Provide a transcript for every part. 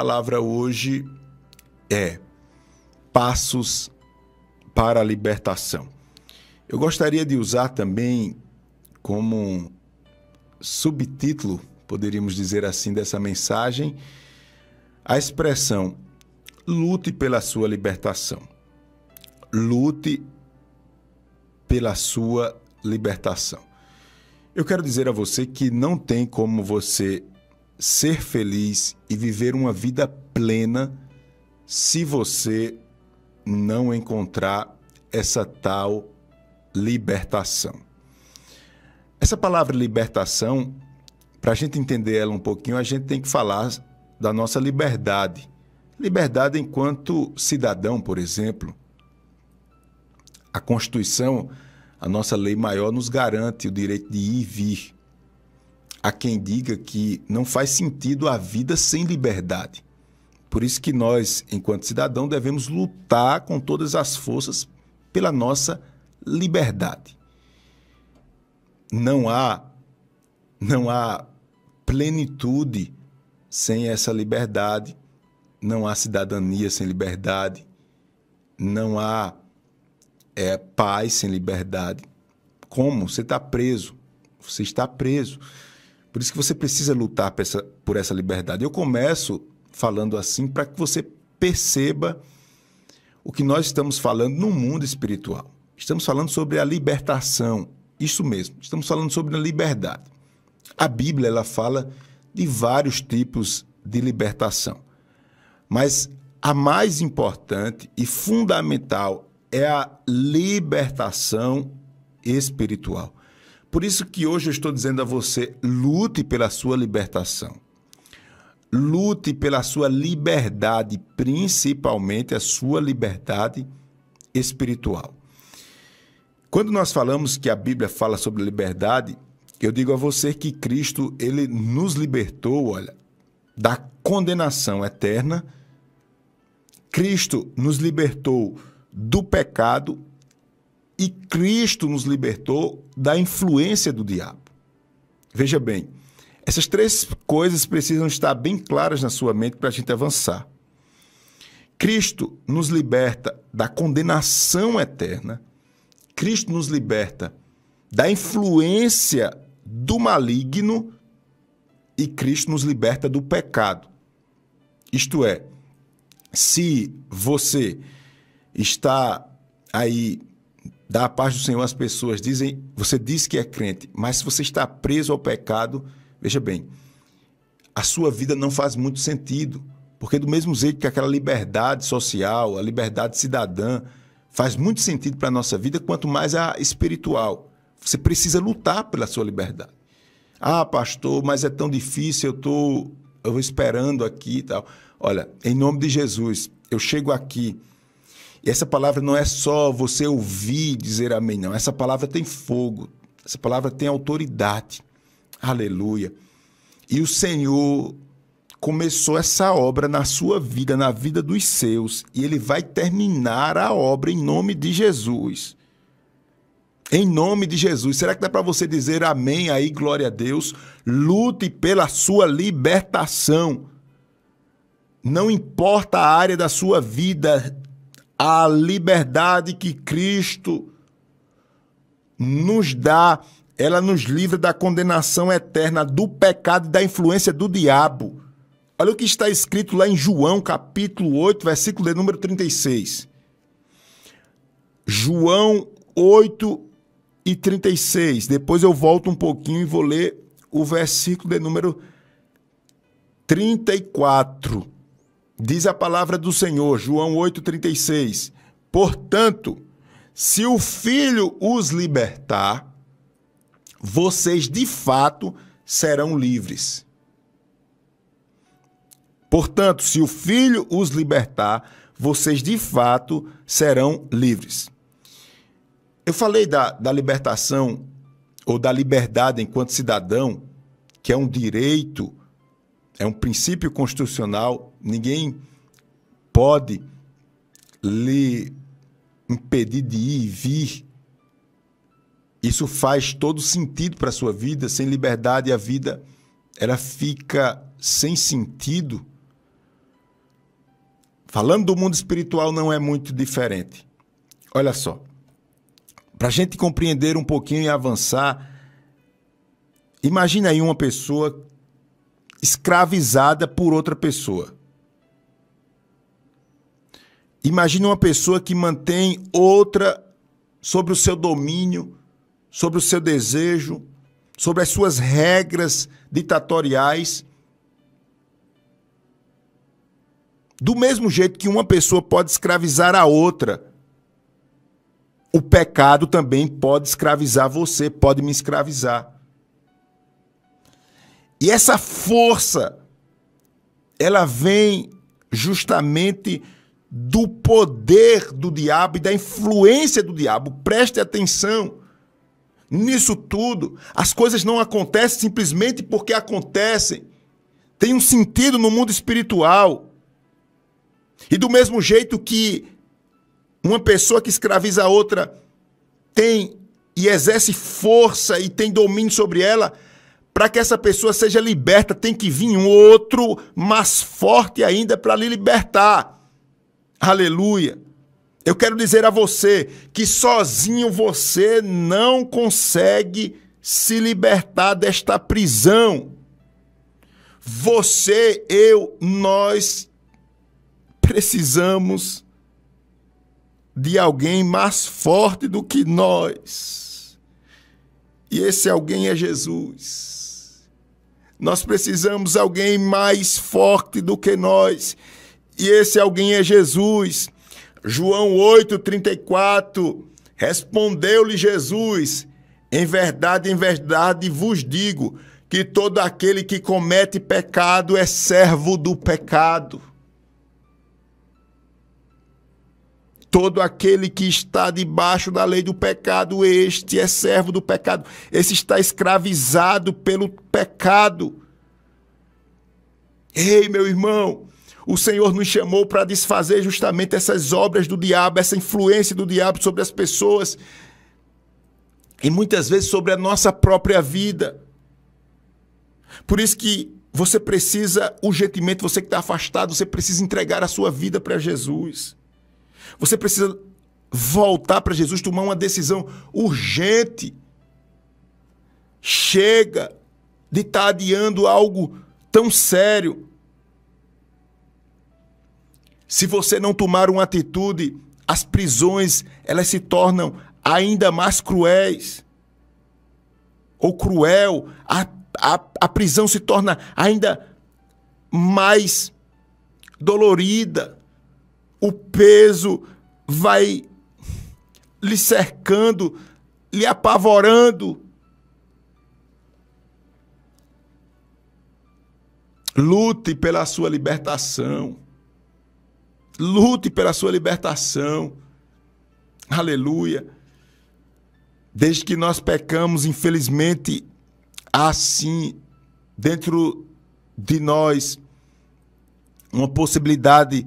palavra hoje é Passos para a Libertação. Eu gostaria de usar também como subtítulo, poderíamos dizer assim, dessa mensagem, a expressão lute pela sua libertação. Lute pela sua libertação. Eu quero dizer a você que não tem como você ser feliz e viver uma vida plena se você não encontrar essa tal libertação. Essa palavra libertação, para a gente entender ela um pouquinho, a gente tem que falar da nossa liberdade. Liberdade enquanto cidadão, por exemplo. A Constituição, a nossa lei maior, nos garante o direito de ir e vir há quem diga que não faz sentido a vida sem liberdade. Por isso que nós, enquanto cidadão, devemos lutar com todas as forças pela nossa liberdade. Não há não há plenitude sem essa liberdade, não há cidadania sem liberdade, não há é, paz sem liberdade. Como? Você está preso. Você está preso. Por isso que você precisa lutar por essa, por essa liberdade. Eu começo falando assim para que você perceba o que nós estamos falando no mundo espiritual. Estamos falando sobre a libertação. Isso mesmo, estamos falando sobre a liberdade. A Bíblia ela fala de vários tipos de libertação. Mas a mais importante e fundamental é a libertação espiritual. Por isso que hoje eu estou dizendo a você: lute pela sua libertação. Lute pela sua liberdade, principalmente a sua liberdade espiritual. Quando nós falamos que a Bíblia fala sobre liberdade, eu digo a você que Cristo, ele nos libertou, olha, da condenação eterna. Cristo nos libertou do pecado e Cristo nos libertou da influência do diabo. Veja bem, essas três coisas precisam estar bem claras na sua mente para a gente avançar. Cristo nos liberta da condenação eterna, Cristo nos liberta da influência do maligno e Cristo nos liberta do pecado. Isto é, se você está aí Dá a paz do Senhor às pessoas. Dizem, você diz que é crente, mas se você está preso ao pecado, veja bem, a sua vida não faz muito sentido. Porque do mesmo jeito que aquela liberdade social, a liberdade cidadã, faz muito sentido para a nossa vida, quanto mais a espiritual. Você precisa lutar pela sua liberdade. Ah, pastor, mas é tão difícil, eu estou eu esperando aqui e tal. Olha, em nome de Jesus, eu chego aqui e essa palavra não é só você ouvir dizer amém, não. Essa palavra tem fogo. Essa palavra tem autoridade. Aleluia. E o Senhor começou essa obra na sua vida, na vida dos seus, e ele vai terminar a obra em nome de Jesus. Em nome de Jesus. Será que dá para você dizer amém aí, glória a Deus? Lute pela sua libertação. Não importa a área da sua vida, a liberdade que Cristo nos dá, ela nos livra da condenação eterna, do pecado e da influência do diabo. Olha o que está escrito lá em João, capítulo 8, versículo de número 36. João 8 e 36. Depois eu volto um pouquinho e vou ler o versículo de número 34. Diz a palavra do Senhor, João 8,36. Portanto, se o Filho os libertar, vocês de fato serão livres. Portanto, se o Filho os libertar, vocês de fato serão livres. Eu falei da, da libertação ou da liberdade enquanto cidadão, que é um direito é um princípio constitucional, ninguém pode lhe impedir de ir e vir. Isso faz todo sentido para a sua vida. Sem liberdade, a vida ela fica sem sentido. falando do mundo espiritual, não é muito diferente. Olha só. Para a gente compreender um pouquinho e avançar, imagine aí uma pessoa escravizada por outra pessoa. Imagine uma pessoa que mantém outra sobre o seu domínio, sobre o seu desejo, sobre as suas regras ditatoriais. Do mesmo jeito que uma pessoa pode escravizar a outra, o pecado também pode escravizar você, pode me escravizar. E essa força, ela vem justamente do poder do diabo e da influência do diabo. Preste atenção nisso tudo. As coisas não acontecem simplesmente porque acontecem. Tem um sentido no mundo espiritual. E do mesmo jeito que uma pessoa que escraviza a outra tem e exerce força e tem domínio sobre ela, para que essa pessoa seja liberta, tem que vir um outro mais forte ainda para lhe libertar. Aleluia. Eu quero dizer a você que sozinho você não consegue se libertar desta prisão. Você, eu, nós precisamos de alguém mais forte do que nós. E esse alguém é Jesus. Nós precisamos de alguém mais forte do que nós e esse alguém é Jesus. João 8:34 Respondeu-lhe Jesus: Em verdade, em verdade vos digo que todo aquele que comete pecado é servo do pecado. Todo aquele que está debaixo da lei do pecado, este é servo do pecado. Esse está escravizado pelo pecado. Ei, meu irmão, o Senhor nos chamou para desfazer justamente essas obras do diabo, essa influência do diabo sobre as pessoas e muitas vezes sobre a nossa própria vida. Por isso que você precisa, urgentemente, você que está afastado, você precisa entregar a sua vida para Jesus. Você precisa voltar para Jesus, tomar uma decisão urgente. Chega de estar tá adiando algo tão sério. Se você não tomar uma atitude, as prisões elas se tornam ainda mais cruéis. Ou cruel, a, a, a prisão se torna ainda mais dolorida. O peso vai lhe cercando, lhe apavorando. Lute pela sua libertação. Lute pela sua libertação. Aleluia. Desde que nós pecamos, infelizmente, assim, dentro de nós, uma possibilidade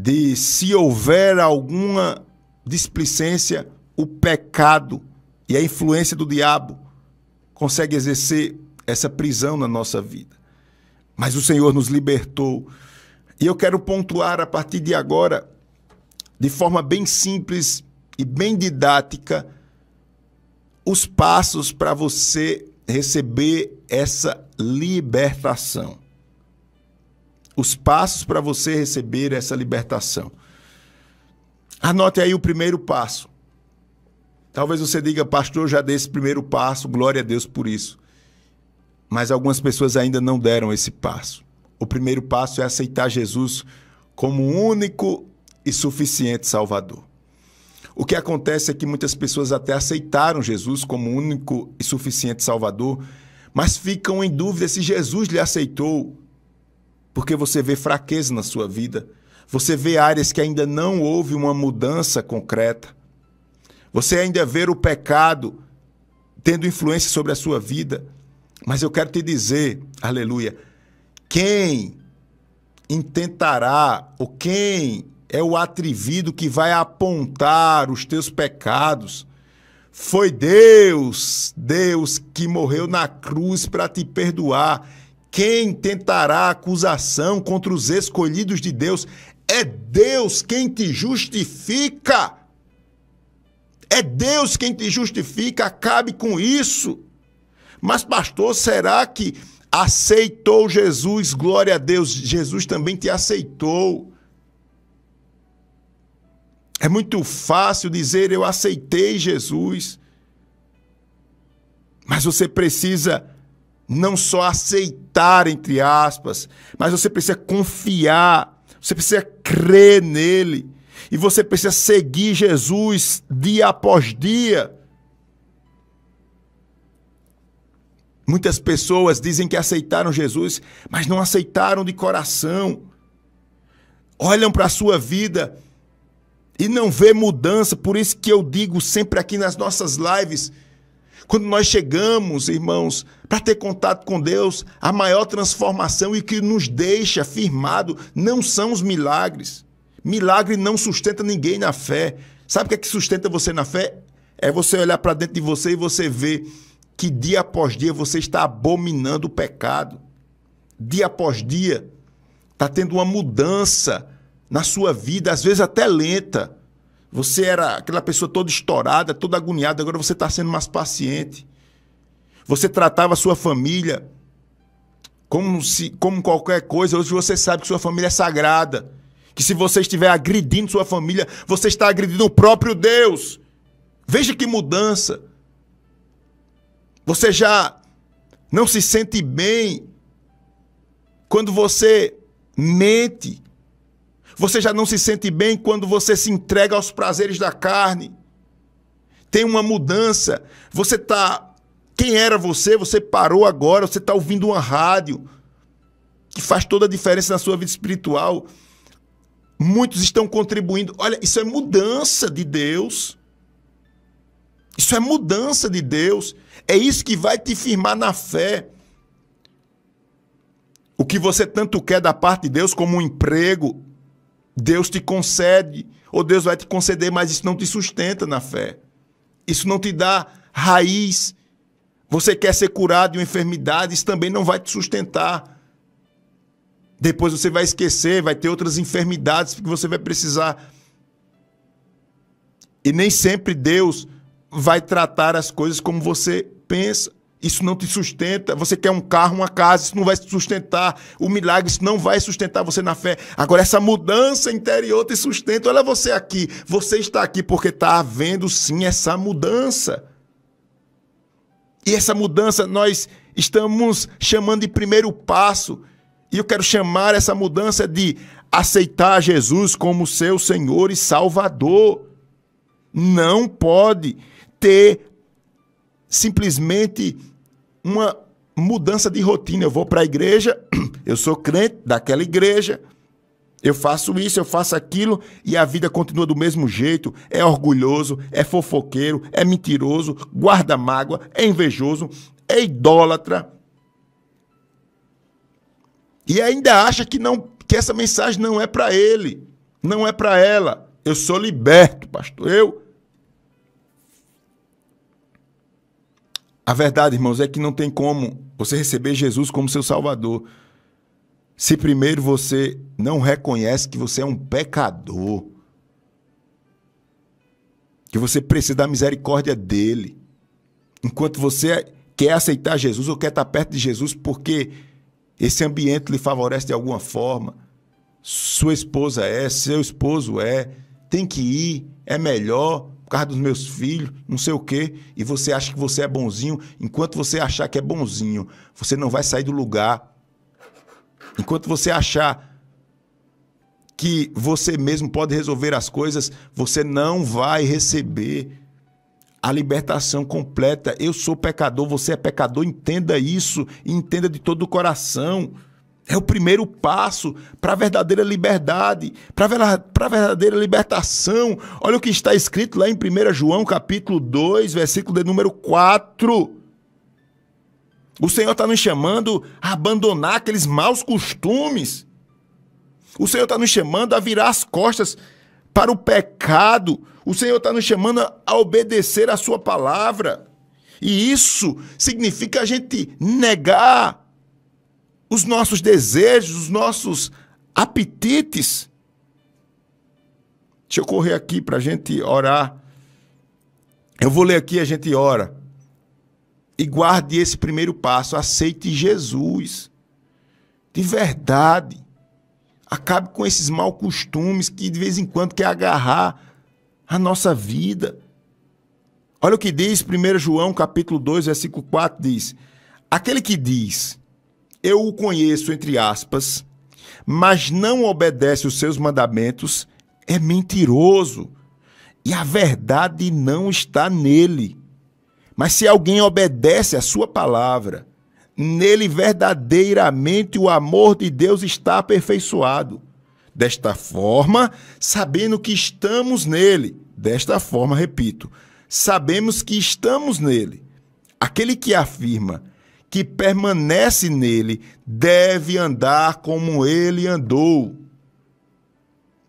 de, se houver alguma displicência, o pecado e a influência do diabo consegue exercer essa prisão na nossa vida. Mas o Senhor nos libertou e eu quero pontuar a partir de agora, de forma bem simples e bem didática, os passos para você receber essa libertação. Os passos para você receber essa libertação. Anote aí o primeiro passo. Talvez você diga, pastor, já dei esse primeiro passo, glória a Deus por isso. Mas algumas pessoas ainda não deram esse passo. O primeiro passo é aceitar Jesus como único e suficiente Salvador. O que acontece é que muitas pessoas até aceitaram Jesus como único e suficiente Salvador, mas ficam em dúvida se Jesus lhe aceitou, porque você vê fraqueza na sua vida, você vê áreas que ainda não houve uma mudança concreta, você ainda vê o pecado tendo influência sobre a sua vida. Mas eu quero te dizer, aleluia, quem intentará, ou quem é o atrevido que vai apontar os teus pecados? Foi Deus, Deus que morreu na cruz para te perdoar. Quem tentará acusação contra os escolhidos de Deus? É Deus quem te justifica. É Deus quem te justifica. Acabe com isso. Mas, pastor, será que aceitou Jesus? Glória a Deus. Jesus também te aceitou. É muito fácil dizer eu aceitei Jesus. Mas você precisa não só aceitar, entre aspas, mas você precisa confiar, você precisa crer nele. E você precisa seguir Jesus dia após dia. Muitas pessoas dizem que aceitaram Jesus, mas não aceitaram de coração. Olham para a sua vida e não vê mudança. Por isso que eu digo sempre aqui nas nossas lives, quando nós chegamos, irmãos, para ter contato com Deus, a maior transformação e que nos deixa firmado não são os milagres. Milagre não sustenta ninguém na fé. Sabe o que é que sustenta você na fé? É você olhar para dentro de você e você ver que dia após dia você está abominando o pecado. Dia após dia está tendo uma mudança na sua vida, às vezes até lenta. Você era aquela pessoa toda estourada, toda agoniada, agora você está sendo mais paciente. Você tratava a sua família como, se, como qualquer coisa, hoje você sabe que sua família é sagrada. Que se você estiver agredindo sua família, você está agredindo o próprio Deus. Veja que mudança. Você já não se sente bem quando você mente. Você já não se sente bem quando você se entrega aos prazeres da carne. Tem uma mudança. Você está. Quem era você? Você parou agora. Você está ouvindo uma rádio que faz toda a diferença na sua vida espiritual. Muitos estão contribuindo. Olha, isso é mudança de Deus. Isso é mudança de Deus. É isso que vai te firmar na fé. O que você tanto quer da parte de Deus, como um emprego, Deus te concede, ou Deus vai te conceder, mas isso não te sustenta na fé. Isso não te dá raiz. Você quer ser curado de uma enfermidade, isso também não vai te sustentar. Depois você vai esquecer, vai ter outras enfermidades que você vai precisar. E nem sempre Deus vai tratar as coisas como você pensa. Isso não te sustenta. Você quer um carro, uma casa, isso não vai te sustentar. O milagre, isso não vai sustentar você na fé. Agora, essa mudança interior te sustenta. Olha você aqui. Você está aqui porque está havendo sim essa mudança. E essa mudança nós estamos chamando de primeiro passo. E eu quero chamar essa mudança de aceitar Jesus como seu Senhor e Salvador. Não pode ter simplesmente uma mudança de rotina. Eu vou para a igreja, eu sou crente daquela igreja, eu faço isso, eu faço aquilo e a vida continua do mesmo jeito. É orgulhoso, é fofoqueiro, é mentiroso, guarda mágoa, é invejoso, é idólatra. E ainda acha que não que essa mensagem não é para ele, não é para ela. Eu sou liberto, pastor. Eu A verdade, irmãos, é que não tem como você receber Jesus como seu Salvador se primeiro você não reconhece que você é um pecador, que você precisa da misericórdia dele. Enquanto você quer aceitar Jesus ou quer estar perto de Jesus porque esse ambiente lhe favorece de alguma forma, sua esposa é, seu esposo é, tem que ir, é melhor, por causa dos meus filhos, não sei o quê, e você acha que você é bonzinho, enquanto você achar que é bonzinho, você não vai sair do lugar. Enquanto você achar que você mesmo pode resolver as coisas, você não vai receber a libertação completa. Eu sou pecador, você é pecador, entenda isso entenda de todo o coração. É o primeiro passo para a verdadeira liberdade, para a verdadeira libertação. Olha o que está escrito lá em 1 João, capítulo 2, versículo de número 4. O Senhor está nos chamando a abandonar aqueles maus costumes. O Senhor está nos chamando a virar as costas para o pecado. O Senhor está nos chamando a obedecer a Sua palavra. E isso significa a gente negar os nossos desejos, os nossos apetites. Deixa eu correr aqui para a gente orar. Eu vou ler aqui, a gente ora. E guarde esse primeiro passo. Aceite Jesus. De verdade. Acabe com esses mal costumes que de vez em quando quer agarrar a nossa vida. Olha o que diz 1 João capítulo 2, versículo 4, diz: Aquele que diz, eu o conheço, entre aspas, mas não obedece os seus mandamentos, é mentiroso. E a verdade não está nele. Mas se alguém obedece a sua palavra, nele verdadeiramente o amor de Deus está aperfeiçoado. Desta forma, sabendo que estamos nele, desta forma, repito, sabemos que estamos nele. Aquele que afirma que permanece nele deve andar como ele andou.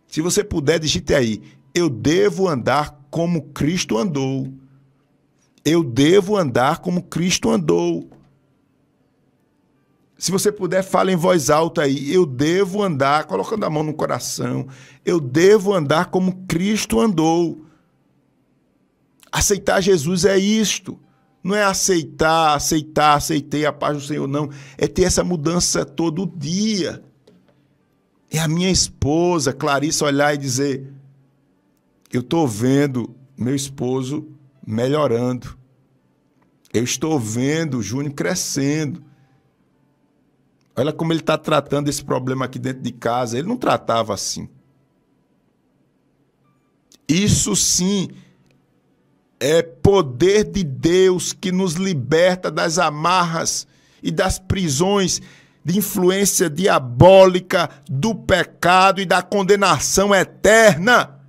Se você puder, digite aí: eu devo andar como Cristo andou. Eu devo andar como Cristo andou. Se você puder, fale em voz alta aí. Eu devo andar, colocando a mão no coração. Eu devo andar como Cristo andou. Aceitar Jesus é isto. Não é aceitar, aceitar, aceitei a paz do Senhor, não. É ter essa mudança todo dia. É a minha esposa, Clarice, olhar e dizer: Eu estou vendo meu esposo melhorando. Eu estou vendo o Júnior crescendo. Olha como ele está tratando esse problema aqui dentro de casa. Ele não tratava assim. Isso sim é poder de Deus que nos liberta das amarras e das prisões de influência diabólica, do pecado e da condenação eterna.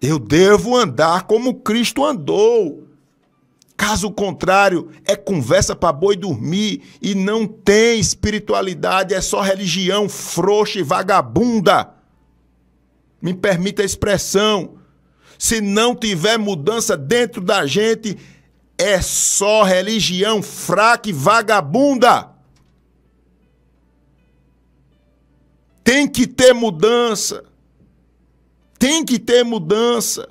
Eu devo andar como Cristo andou. Caso contrário, é conversa para boi dormir e não tem espiritualidade, é só religião frouxa e vagabunda. Me permita a expressão. Se não tiver mudança dentro da gente, é só religião fraca e vagabunda. Tem que ter mudança. Tem que ter mudança.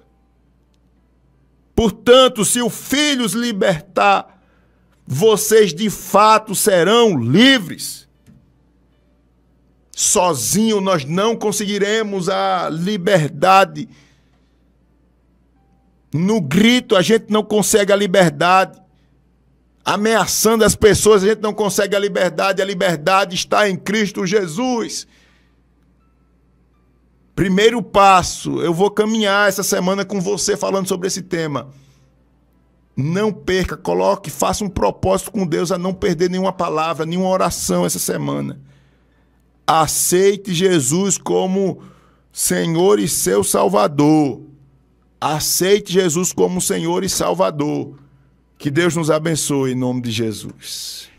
Portanto, se o Filho os libertar, vocês de fato serão livres. Sozinho nós não conseguiremos a liberdade no grito a gente não consegue a liberdade. Ameaçando as pessoas a gente não consegue a liberdade. A liberdade está em Cristo Jesus. Primeiro passo, eu vou caminhar essa semana com você falando sobre esse tema. Não perca, coloque, faça um propósito com Deus a não perder nenhuma palavra, nenhuma oração essa semana. Aceite Jesus como Senhor e seu Salvador. Aceite Jesus como Senhor e Salvador. Que Deus nos abençoe em nome de Jesus.